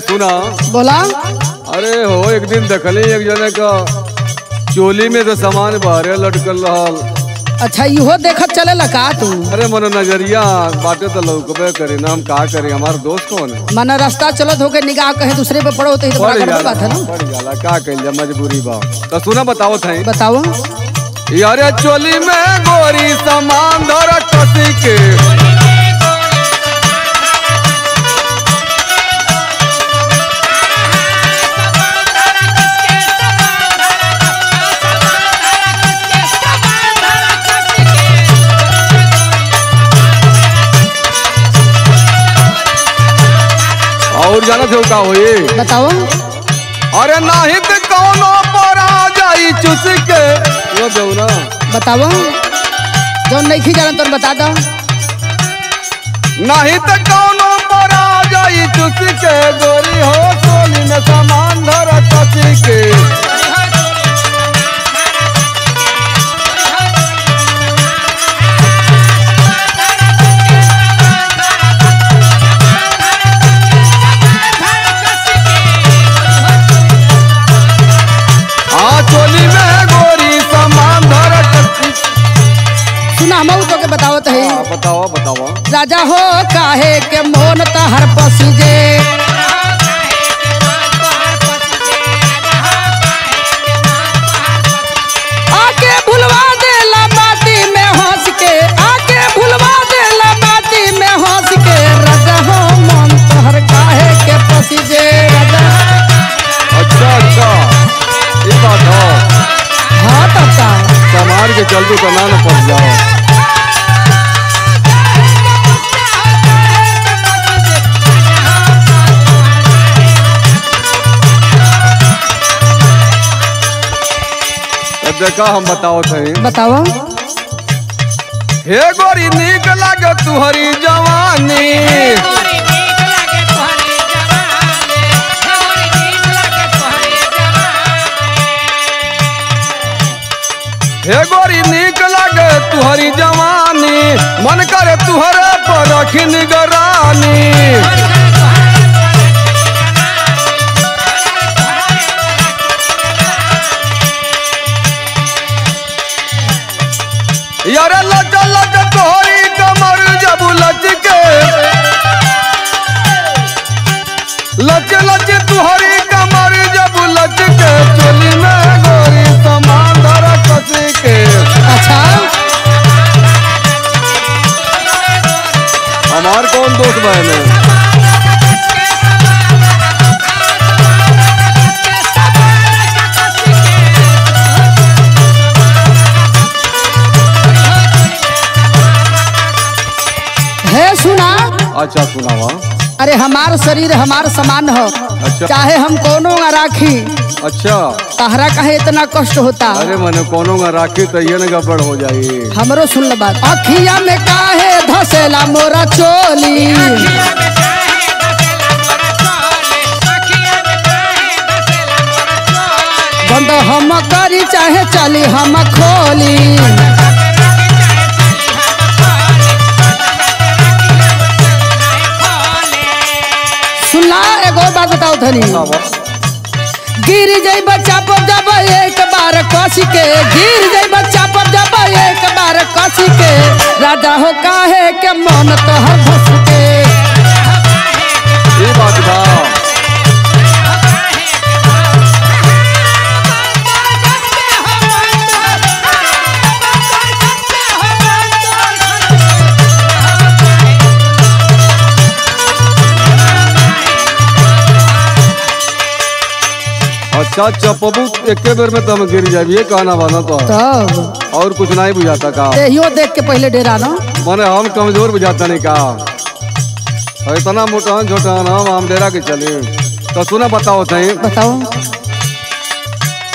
सुना। बोला। अरे हो एक दिन देखली एक जने का। चोली में तो सामान बाहरे लटकल रहल। अच्छा इहो देखत चले का तू? अरे मन नज़रिया बाटे तो लौकबे करी ना हम का करी हमार दोस्त कौन है? मन रास्ता चलत होके निगाह कहीं दूसरे पे पड़ो तो ये तो बड़ा गड़बड़ बात है ना? पड़ जाला का कइल जा मजबूरी बा। तो सुना बताओ थई। बताओ। यारे चोली में गोरी सामान धर कसी के। और जाना थे का होए बताओ। अरे नाही तो कोनो परा जाई चुस के वो बेउना बताओ। जो नहीं खी जाना तो बता दो। नहीं तो कौनो बताओ तो हाँ, बताओ बताओ। राजा हो काहे के मोन हर पसीजे आके देखा हम बताओ थे बताओ। हे गोरी नीक लागे तुहरी जवानी। हे गोरी नीक लागे तुहरी जवानी। मन करे तुहरे पर रखी निगरानी यारे लज लज तोहरी कमर जब लच के लच लच तुहरी कमर जब लच के चोली में गोरी समान धर कसी के अच्छा। हमार कौन दोस्त बहन है? अच्छा सुनावा। अरे हमार शरीर हमार समान हो। अच्छा। चाहे हम कोनो ना राखी। अच्छा। तहरा काहे इतना कष्ट होता। अरे मने कोनो का राखी तो ये न गड़बड़ हो जाई। हमरो सुन ल बात। अखिया में काहे धसेला मोरा चोली? बंद हम करी चाहे चली हम धनी। गिर जाई बच्चा पर जब एक बार कसी के गिर जाई बच्चा पर जब एक बार कसी के राजा हो काहे के मन तो हम के ये बात बा अच्छा चपबू एके बेर में तुम गिर जाबी ये कहना बना तो। तब। और कुछ नहीं बुझाता का देहियो देख के पहले डेरा ना। माने हम कमज़ोर बुझाता नहीं का इतना मोटा छोटा हम हम डेरा के चले। तो सुना बताओ सही। बताओ।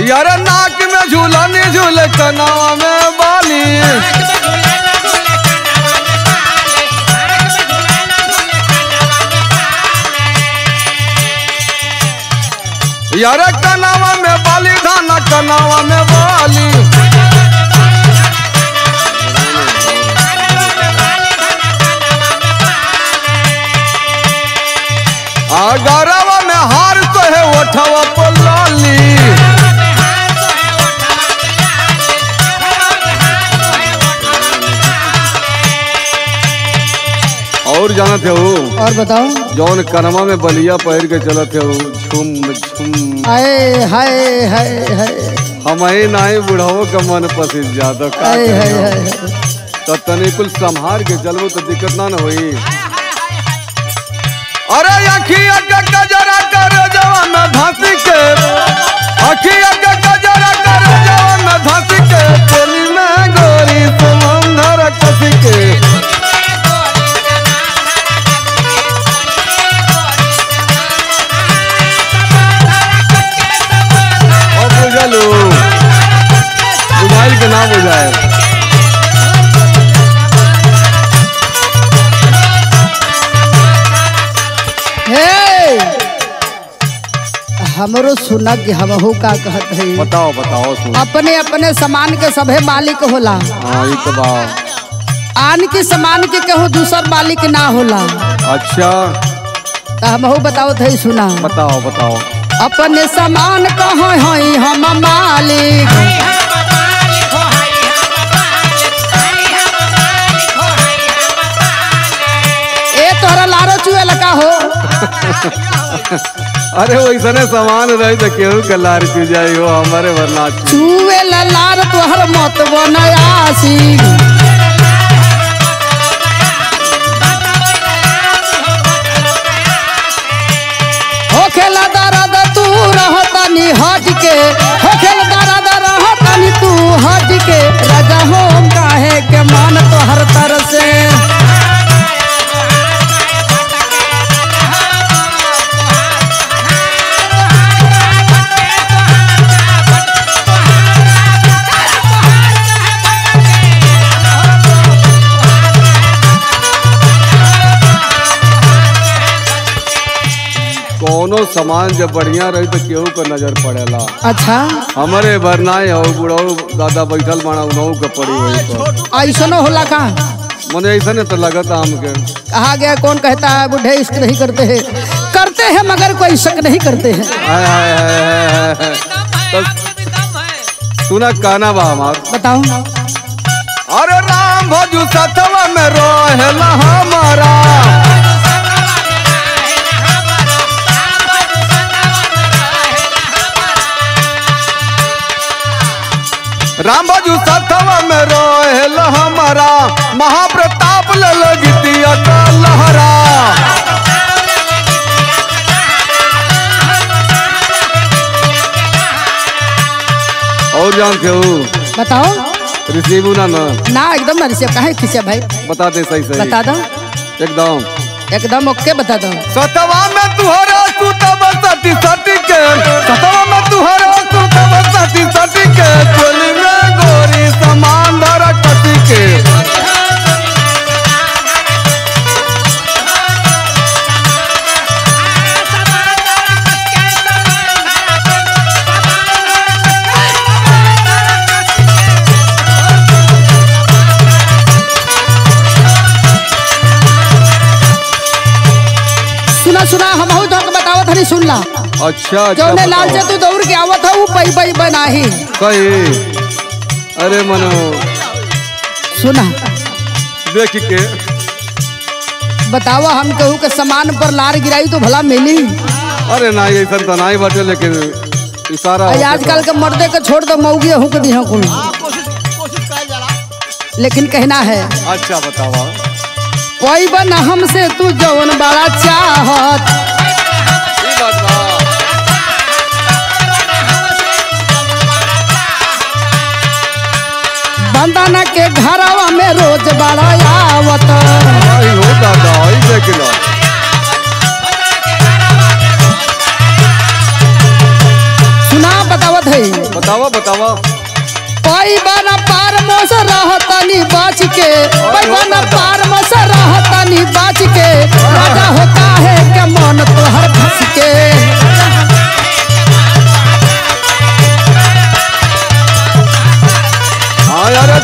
यार नाक में झूला नहीं झूले कनावा में बाली। यार कनावा में बाली धाना कनावा में बाली। जानत है? और बताओ। जौन कनमा में बलिया पहिर के चलत है झुम झुम आए हाय हाय हाय। हम ही नाई बुढ़ाओ का मन पसंद ज़्यादा का हाय हाय हाय। तो तनी कुल संभार के चलबो तो दिक्कत ना न होई। अरे अखिया के गजरा कर जवान धासी के अखिया के गजरा हमरो सुना कि हमहू का कहत है। बताओ बताओ सुन। अपने अपने सामान के सभे मालिक होला। हाँ तो आन के सामान के कहूँ दूसर मालिक ना होला। अच्छा। तो हमहू बताओ थे सुना। बताओ बताओ। अपने सामान कहाँ हई हम मालिक। ए तोहरा लारो चुए लगा हो। अरे वैसने सामान रही तो केहू के लार पी जाई हो, हमारे वरना चुए ला लार तोहर मत बनायासी होखेला दर्द तू रहतनी हट के होखेला दर्द रहतनी तू हट के राजा होम कोनो सामान जब बढ़िया रही तो केहू के नज़र पड़ेला। अच्छा। हमारे भरनाई हो बुढ़ऊ दादा बैठल बाड़ा उनहू के पड़ी वही पर। ऐसनो होला का? मने ऐसा नहीं तो लगता हमके कहा गया कौन कहता है बुढ़े इश्क नहीं करते हैं। करते हैं मगर कोई शक नहीं करते हैं। तो सुना काना बा हमार। बताओ अरे राम भजू सतवा में रोहेला हमारा। राम बाजू सतवा में रोहेल हमारा। महाप्रताप लल गीतिया का लहरा। और जानते हो बताओ। रिसीव ना ना। ना एकदम ना रिसीव। काहे खिसिया भाई? बता दे सही सही बता दो। एकदम। एकदम ओके बता दो। सतवा में तुहरा तब सती सती के। सतवा में तुहरा तब सती सती के। चोली में गोरी समान धर कटी के। सुन ला अच्छा अच्छा जौने लाल से बताओ। दौड़ के आवत है वो पई पई बनाही। सही अरे मनो। सुना। देख के। बताओ हम कहू के सामान पर लार गिराई तो भला मिली। अरे ना ऐसा तो नहीं बटे लेकिन इशारा आजकल के मर्दे के छोड़ दो मऊगी हूँ के दी कुल लेकिन कहना है तो। अच्छा बतावा कोई बन हमसे तू जौन बड़ा चाहत। चंदन के घरवा में रोज बड़ा सुना बतावत है। बतावा बतावा। पाई बना पार मोस रहतनी बाच के पाई बना पार मोस रहतनी बाच के राजा होता है क्या मन तोहर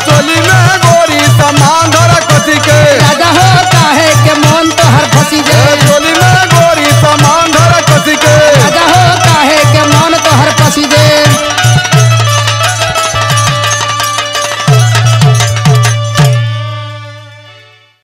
चोली में गोरी सामान धरा कसी के। राजा हो काहे के मन तो हर फसी जे चोली में